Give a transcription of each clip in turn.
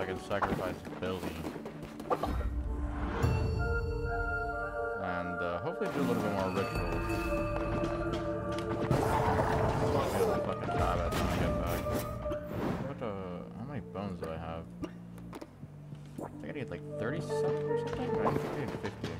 I can sacrifice Billy. And uh, hopefully do a little bit more rituals. By the. What, uh, how many bones do I have? I think I need like 37 or something? I think I need 50.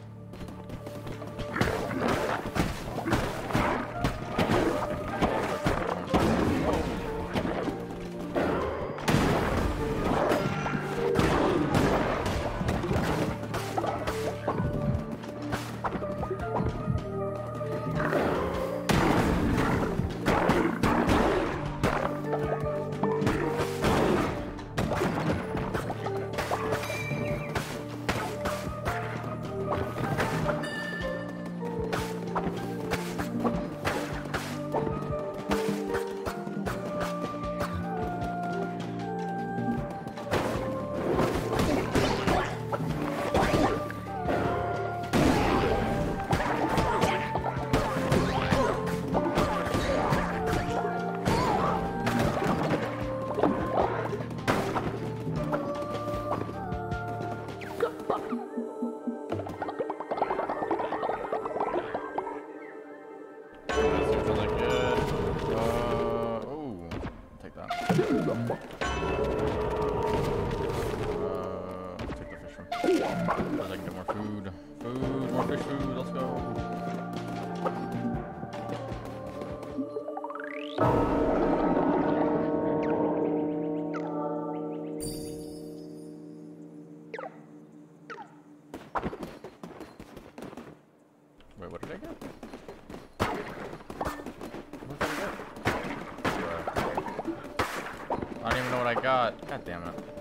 Wait, what did I get? What did I get? I don't even know what I got. God damn it.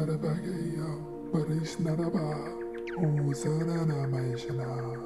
ならばゲイや悪いしならば大皿なまいしな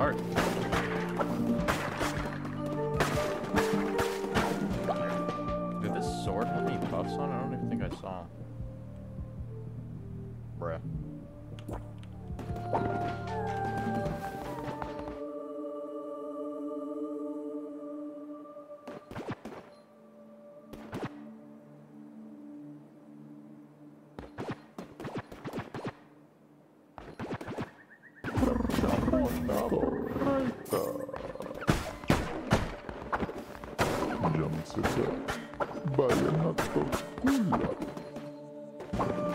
heart. Did this sword have any buffs on? I don't even think I saw. Bruh. Francesa, not a Tosculla. Thank you.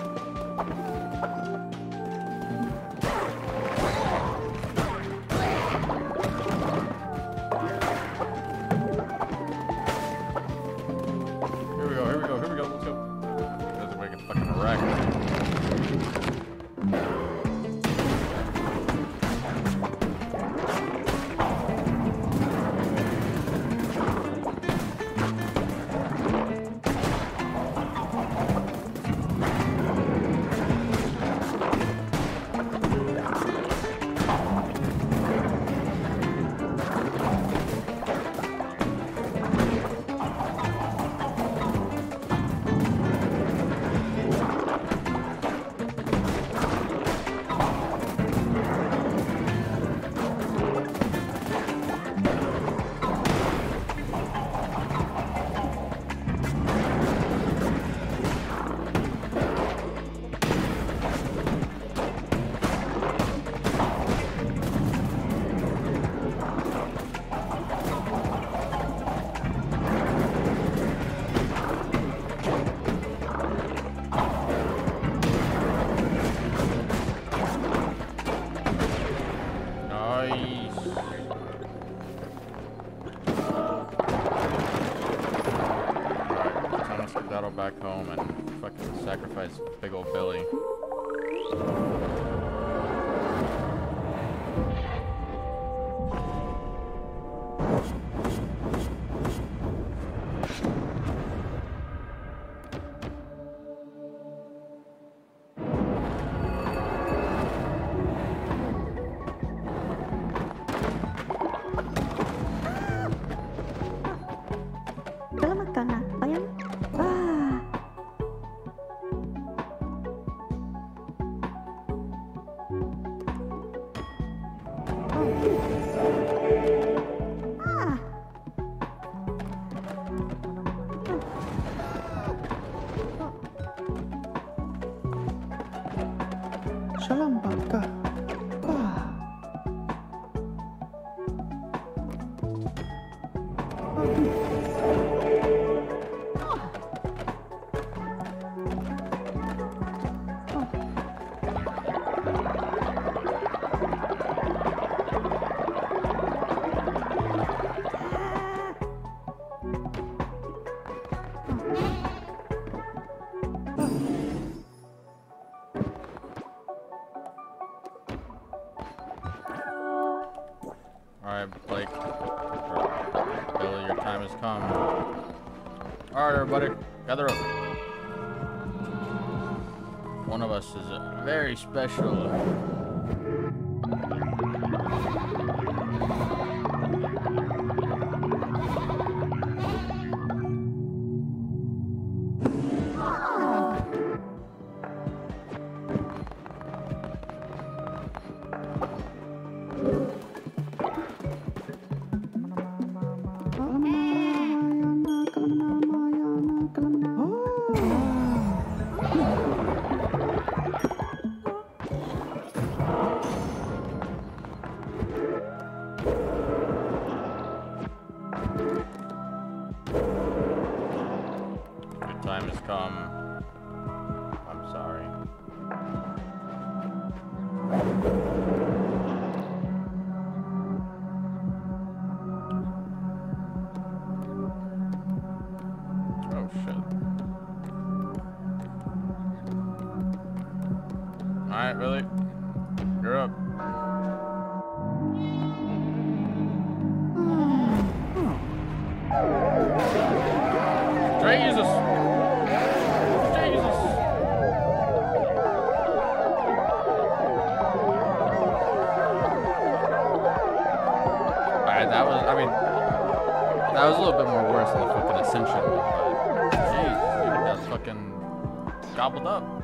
very special. um, right, that was, I mean, that was a little bit more worse than the fucking Ascension one, but, jeez, that's fucking gobbled up.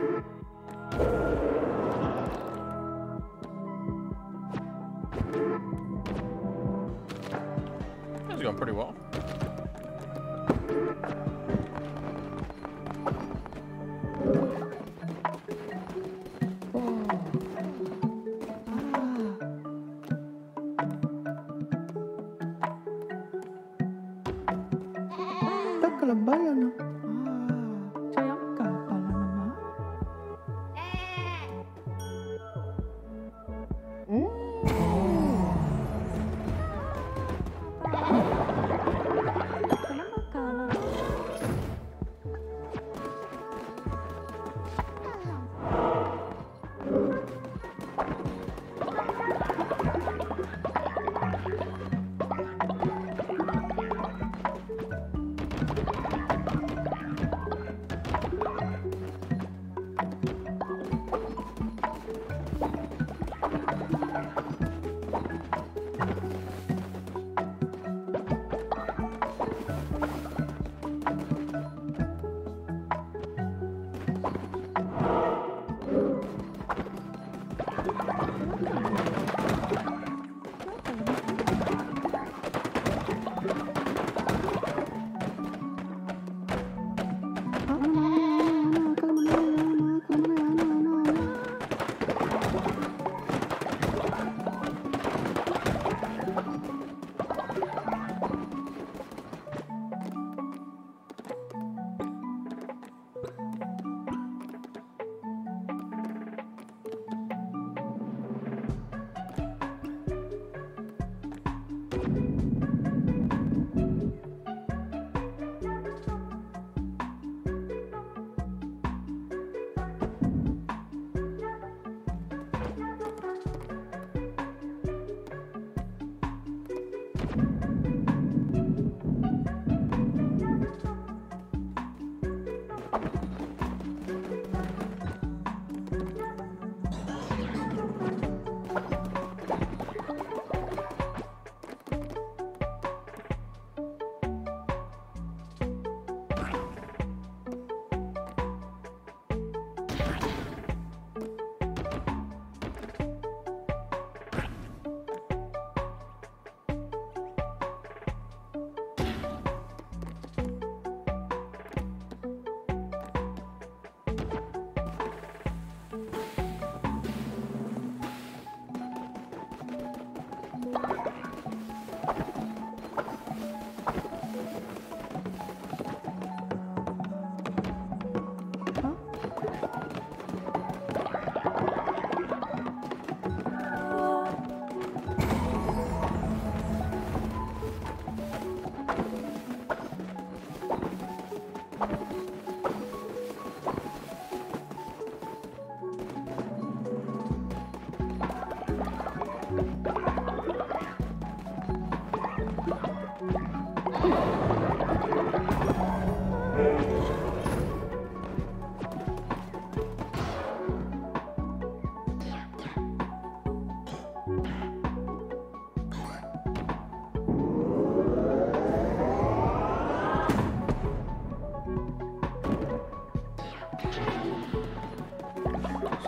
This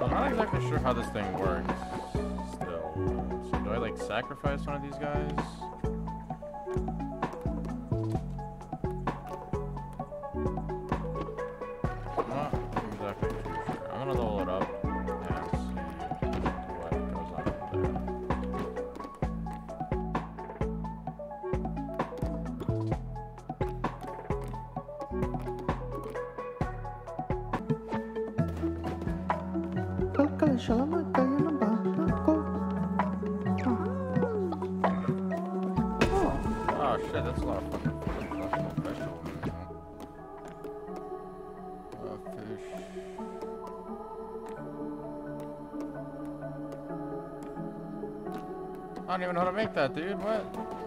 exactly sure how this thing works. Still, so do I like sacrifice one of these guys? Oh shit, that's a lot of fucking professional vegetables. Uh, fish. I don't even know how to make that, dude. What?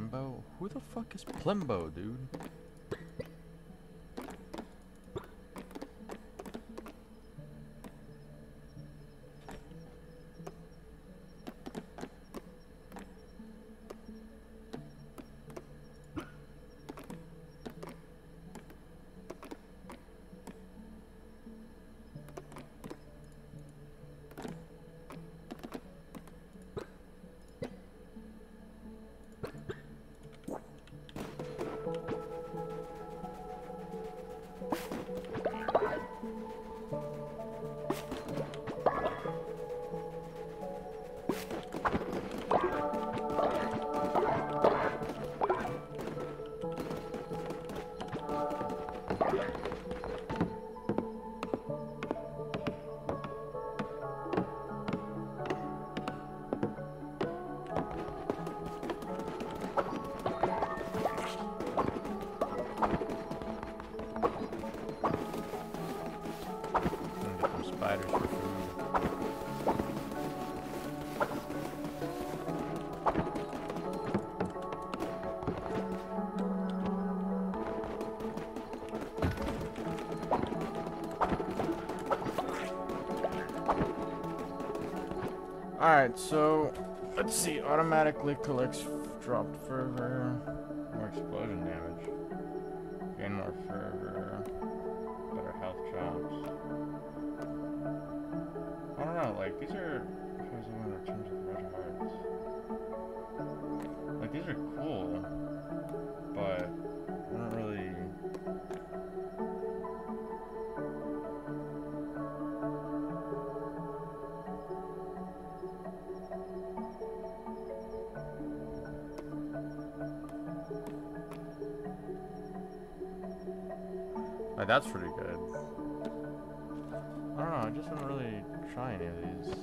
Plimbo? Who the fuck is Plimbo, dude? Alright, so let's see. Automatically collects dropped fervor, more explosion damage, gain more fervor, better health drops. I don't know, like these are. Like these are cool, but Like that's pretty good. I don't know, I just don't really try any of these.